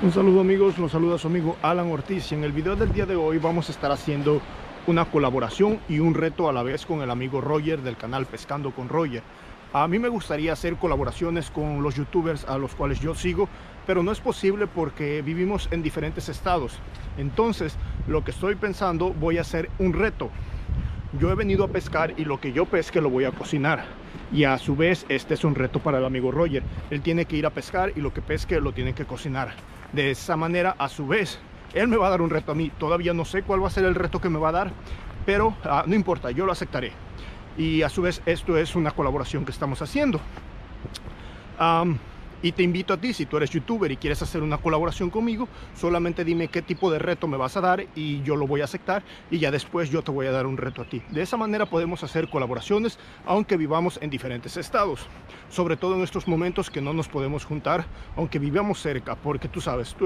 Un saludo amigos, los saluda su amigo Alan Ortiz y en el video del día de hoy vamos a estar haciendo una colaboración y un reto a la vez con el amigo Roger del canal Pescando con Roger. A mí me gustaría hacer colaboraciones con los youtubers a los cuales yo sigo, pero no es posible porque vivimos en diferentes estados. Entonces, lo que estoy pensando, voy a hacer un reto. Yo he venido a pescar y lo que yo pesque lo voy a cocinar y a su vez este es un reto para el amigo Roger. Él tiene que ir a pescar y lo que pesque lo tiene que cocinar. De esa manera, a su vez, él me va a dar un reto a mí. Todavía no sé cuál va a ser el reto que me va a dar, pero uh, no importa, yo lo aceptaré. Y a su vez, esto es una colaboración que estamos haciendo. Y te invito a ti, si tú eres youtuber y quieres hacer una colaboración conmigo, solamente dime qué tipo de reto me vas a dar y yo lo voy a aceptar y ya después yo te voy a dar un reto a ti. De esa manera podemos hacer colaboraciones aunque vivamos en diferentes estados. Sobre todo en estos momentos que no nos podemos juntar aunque vivamos cerca, porque tú sabes,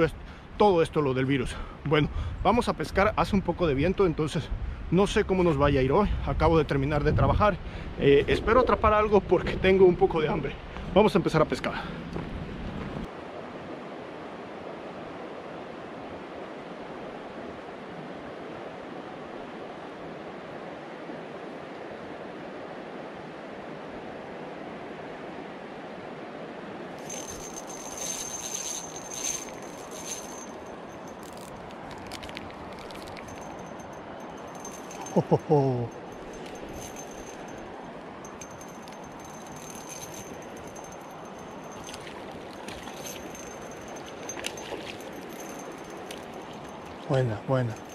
todo esto lo del virus. Bueno, vamos a pescar, hace un poco de viento, entonces no sé cómo nos vaya a ir hoy. Acabo de terminar de trabajar. Eh, espero atrapar algo porque tengo un poco de hambre. Vamos a empezar a pescar. Oh. Buena, buena.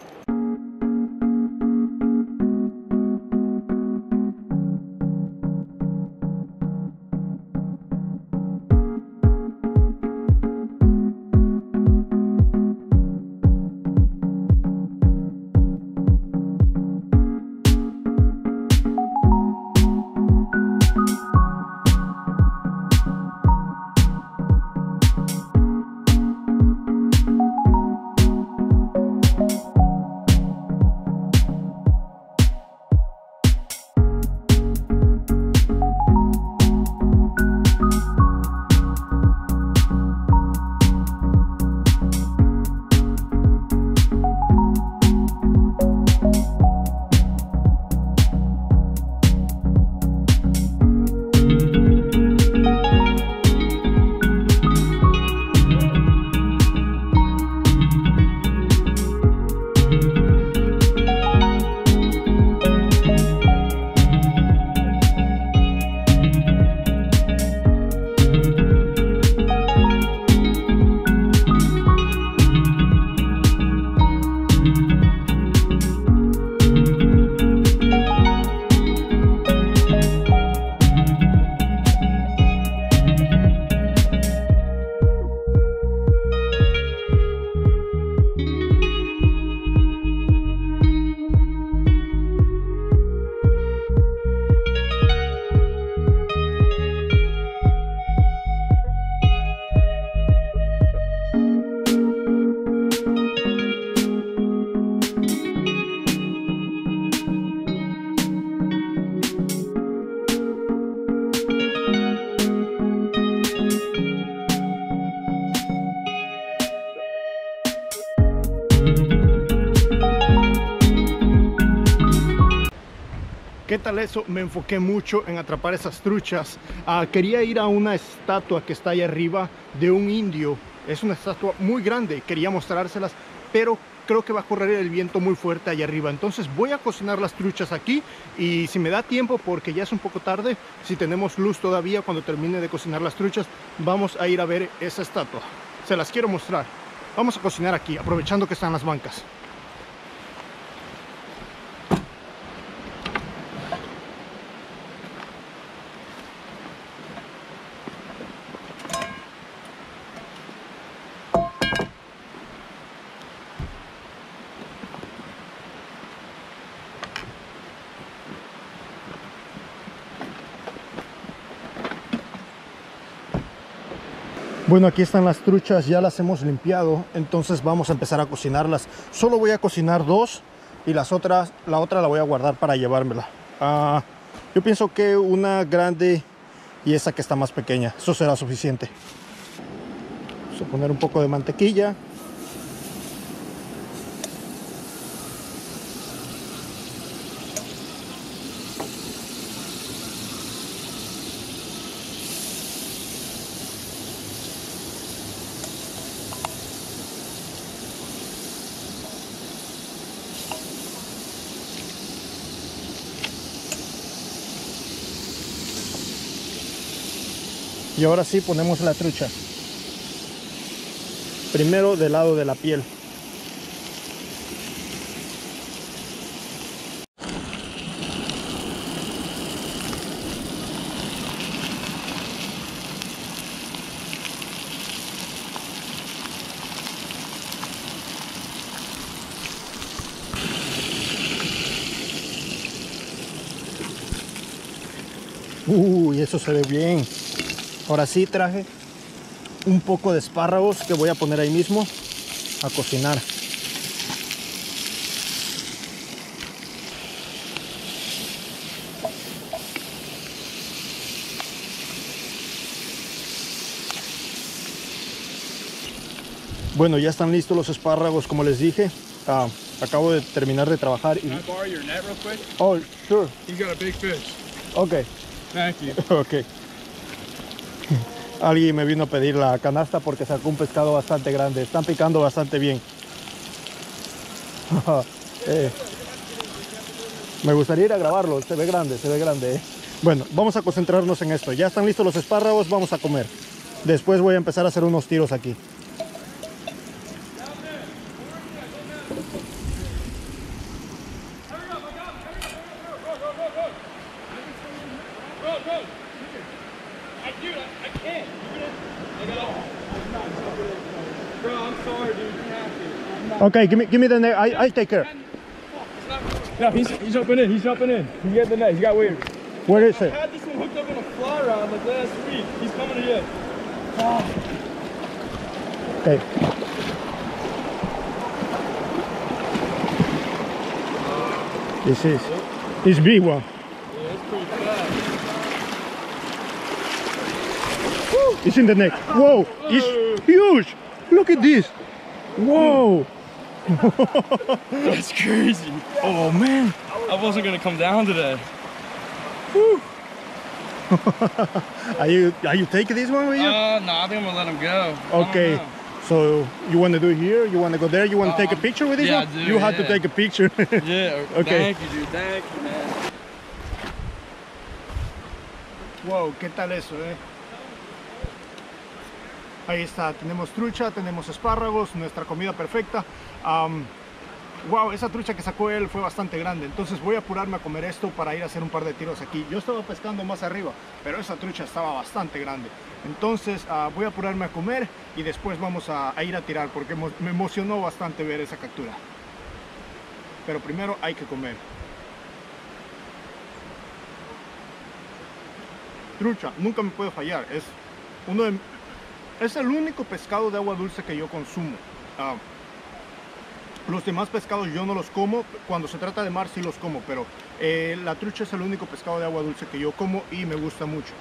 ¿Qué tal eso? Me enfoqué mucho en atrapar esas truchas. Uh, quería ir a una estatua que está ahí arriba de un indio. Es una estatua muy grande. Quería mostrárselas, pero creo que va a correr el viento muy fuerte allá arriba. Entonces voy a cocinar las truchas aquí y si me da tiempo, porque ya es un poco tarde, si tenemos luz todavía cuando termine de cocinar las truchas, vamos a ir a ver esa estatua. Se las quiero mostrar. Vamos a cocinar aquí, aprovechando que están las bancas. Bueno, aquí están las truchas, ya las hemos limpiado, entonces vamos a empezar a cocinarlas. Solo voy a cocinar dos y las otras, la otra la voy a guardar para llevármela. Uh, yo pienso que una grande y esa que está más pequeña, eso será suficiente. Vamos a poner un poco de mantequilla. Y ahora sí ponemos la trucha. Primero del lado de la piel. Uy, eso se ve bien. Ahora sí traje un poco de espárragos que voy a poner ahí mismo a cocinar. Bueno, ya están listos los espárragos, como les dije. Ah, acabo de terminar de trabajar. Y... Can I borrow your net real quick? Oh, sure. He's got a big fish. Okay. Thank you. Ok. Alguien me vino a pedir la canasta porque sacó un pescado bastante grande. Están picando bastante bien. Eh, me gustaría ir a grabarlo. Se ve grande, se ve grande. eh. Bueno, vamos a concentrarnos en esto. Ya están listos los espárragos, vamos a comer. Después voy a empezar a hacer unos tiros aquí. Bro, I'm sorry, dude. You have to. Okay, give me, give me the net. I, I take care. No, he's, he's jumping in. He's jumping in. He got the net. He's got weird. Where is I it? had this one hooked up on a fly rod like last week. He's coming again. Okay. This is this big one. Yeah, it's pretty fast. It's in the neck. Whoa, it's huge. Look at this. Whoa. That's crazy. Oh man. I wasn't gonna come down today. Are you are you taking this one with you? Uh, no, I think I'm gonna let him go. Okay. So you want to do it here? You want to go there? You want to take a Um, picture with this yeah, I one? do, you have to take a picture. Yeah. Okay. Thank you, dude. Thank you, man. Wow, ¿qué tal eso, eh? Ahí está, tenemos trucha, tenemos espárragos, nuestra comida perfecta. Wow, esa trucha que sacó él fue bastante grande, entonces voy a apurarme a comer esto para ir a hacer un par de tiros aquí. Yo estaba pescando más arriba, pero esa trucha estaba bastante grande. Entonces ah, voy a apurarme a comer y después vamos a, ir a tirar porque me emocionó bastante ver esa captura. Pero primero hay que comer. trucha, nunca me puede fallar. Es uno de, es el único pescado de agua dulce que yo consumo. Ah, los demás pescados yo no los como. Cuando se trata de mar sí los como, pero eh, la trucha es el único pescado de agua dulce que yo como y me gusta mucho.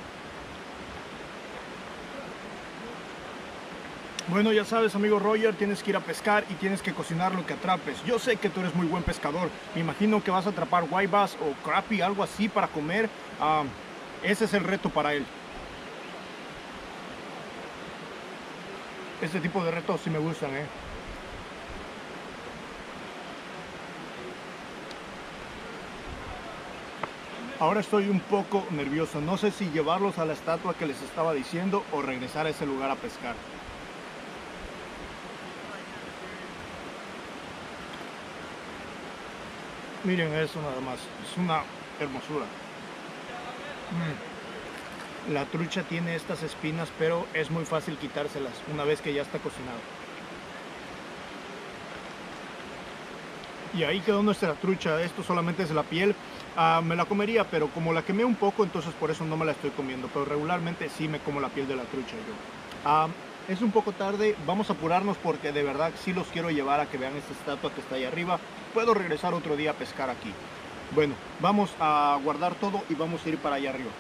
Bueno, ya sabes, amigo Roger, tienes que ir a pescar y tienes que cocinar lo que atrapes. Yo sé que tú eres muy buen pescador. Me imagino que vas a atrapar white bass o crappie, algo así para comer. Ah, ese es el reto para él. Este tipo de retos sí me gustan, ¿eh? Ahora estoy un poco nervioso. No sé si llevarlos a la estatua que les estaba diciendo o regresar a ese lugar a pescar. Miren eso nada más. Es una hermosura. Mm. La trucha tiene estas espinas, pero es muy fácil quitárselas una vez que ya está cocinado. Y ahí quedó nuestra trucha. Esto solamente es la piel. Ah, me la comería, pero como la quemé un poco, entonces por eso no me la estoy comiendo. Pero regularmente sí me como la piel de la trucha yo. Ah, es un poco tarde, vamos a apurarnos porque de verdad sí los quiero llevar a que vean esta estatua que está ahí arriba. Puedo regresar otro día a pescar aquí. Bueno, vamos a guardar todo y vamos a ir para allá arriba.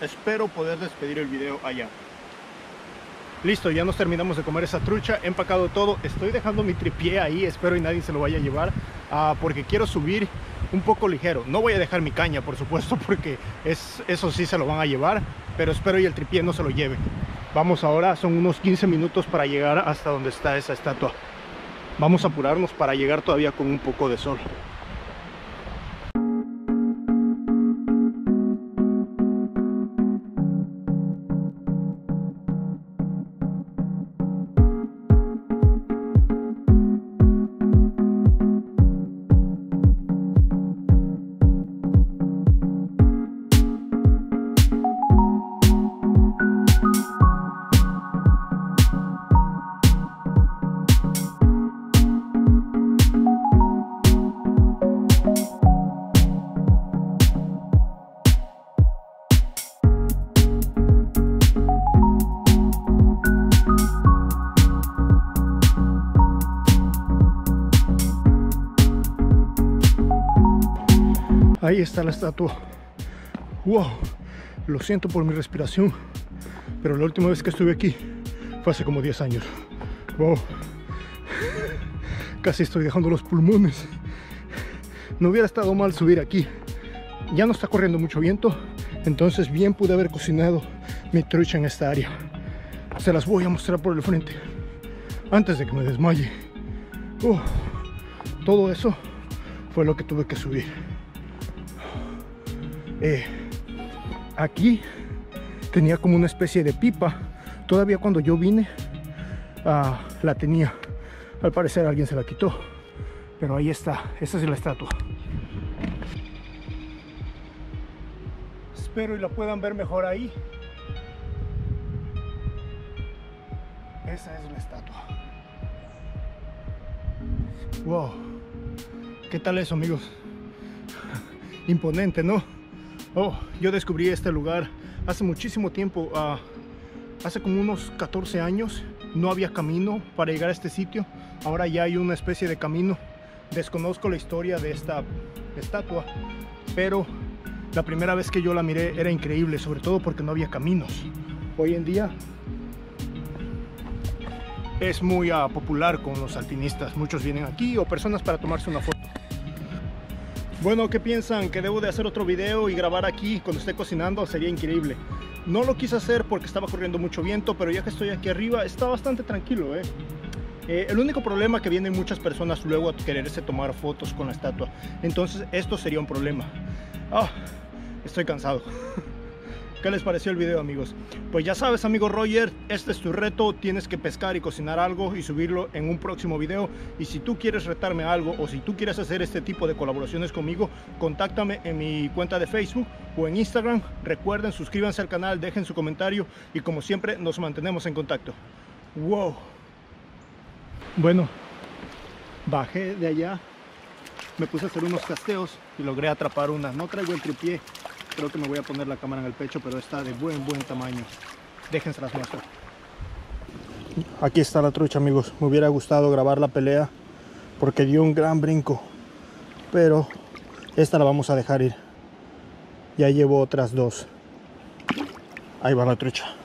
Espero poder despedir el video allá. Listo, ya nos terminamos de comer esa trucha, he empacado todo, estoy dejando mi tripié ahí, espero y nadie se lo vaya a llevar, uh, porque quiero subir un poco ligero. No voy a dejar mi caña, por supuesto, porque es, eso sí se lo van a llevar, pero espero y el tripié no se lo lleve. Vamos ahora, son unos 15 minutos para llegar hasta donde está esa estatua. Vamos a apurarnos para llegar todavía con un poco de sol. Está la estatua. Wow, lo siento por mi respiración, pero la última vez que estuve aquí fue hace como 10 años. Wow, casi estoy dejando los pulmones. No hubiera estado mal subir aquí. Ya no está corriendo mucho viento, entonces bien pude haber cocinado mi trucha en esta área. Se las voy a mostrar por el frente antes de que me desmaye. Todo eso fue lo que tuve que subir. Eh, aquí tenía como una especie de pipa. Todavía cuando yo vine ah, la tenía. Al parecer alguien se la quitó. Pero ahí está. Esa es la estatua. Espero y la puedan ver mejor ahí. Esa es la estatua. Wow. ¿Qué tal eso, amigos? Imponente, ¿no? Oh, yo descubrí este lugar hace muchísimo tiempo, uh, hace como unos 14 años. No había camino para llegar a este sitio. Ahora ya hay una especie de camino. Desconozco la historia de esta estatua, pero la primera vez que yo la miré era increíble, sobre todo porque no había caminos. Hoy en día es muy uh, popular con los alpinistas. Muchos vienen aquí o personas para tomarse una foto. Bueno, ¿qué piensan? ¿Que debo de hacer otro video y grabar aquí cuando esté cocinando? Sería increíble. No lo quise hacer porque estaba corriendo mucho viento, pero ya que estoy aquí arriba está bastante tranquilo, ¿eh? Eh, el único problema que vienen muchas personas luego a quererse tomar fotos con la estatua. Entonces esto sería un problema. Ah, estoy cansado. ¿Qué les pareció el video amigos? Pues ya sabes amigo Roger, este es tu reto, tienes que pescar y cocinar algo y subirlo en un próximo video y si tú quieres retarme algo o si tú quieres hacer este tipo de colaboraciones conmigo, contáctame en mi cuenta de Facebook o en Instagram. Recuerden, suscríbanse al canal, dejen su comentario y como siempre nos mantenemos en contacto. ¡Wow! Bueno, bajé de allá, me puse a hacer unos casteos y logré atrapar una. No traigo el tripié, creo que me voy a poner la cámara en el pecho, pero está de buen, buen tamaño. Déjense las muestras. Aquí está la trucha, amigos. Me hubiera gustado grabar la pelea porque dio un gran brinco. Pero esta la vamos a dejar ir. Ya llevo otras dos. Ahí va la trucha.